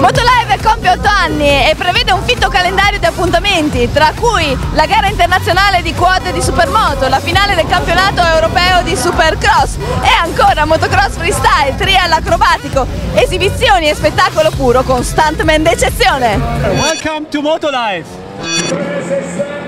Motolive compie 8 anni e prevede un fitto calendario di appuntamenti, tra cui la gara internazionale di quad di supermoto, la finale del campionato europeo di supercross e ancora motocross freestyle, trial acrobatico, esibizioni e spettacolo puro con stuntman d'eccezione. Welcome to Motolife!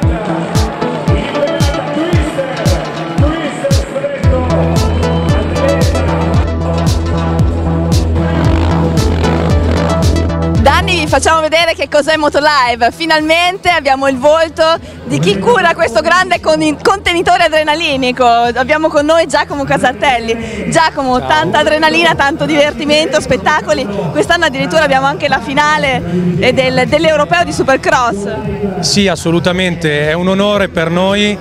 Facciamo vedere che cos'è Motolive, finalmente abbiamo il volto di chi cura questo grande con- contenitore adrenalinico. Abbiamo con noi Giacomo Casartelli. Giacomo, tanta adrenalina, tanto divertimento, spettacoli. Quest'anno addirittura abbiamo anche la finale eh, del- dell'Europeo di Supercross. Sì, assolutamente, è un onore per noi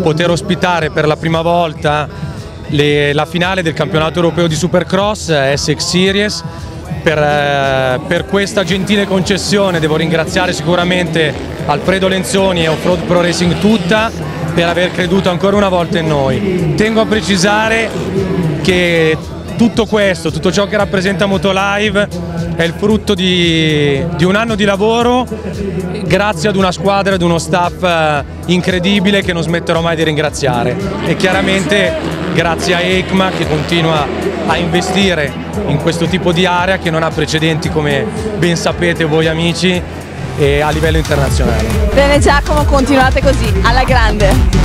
poter ospitare per la prima volta le- la finale del campionato europeo di Supercross eh, SX Series. Per, eh, per questa gentile concessione devo ringraziare sicuramente Alfredo Lenzoni e Offroad Pro Racing tutta per aver creduto ancora una volta in noi. Tengo a precisare che tutto questo, tutto ciò che rappresenta Motolive è il frutto di, di un anno di lavoro grazie ad una squadra e ad uno staff eh, incredibile che non smetterò mai di ringraziare e chiaramente grazie a ECMA che continua a investire in questo tipo di area che non ha precedenti come ben sapete voi amici a livello internazionale. Bene Giacomo, continuate così, alla grande.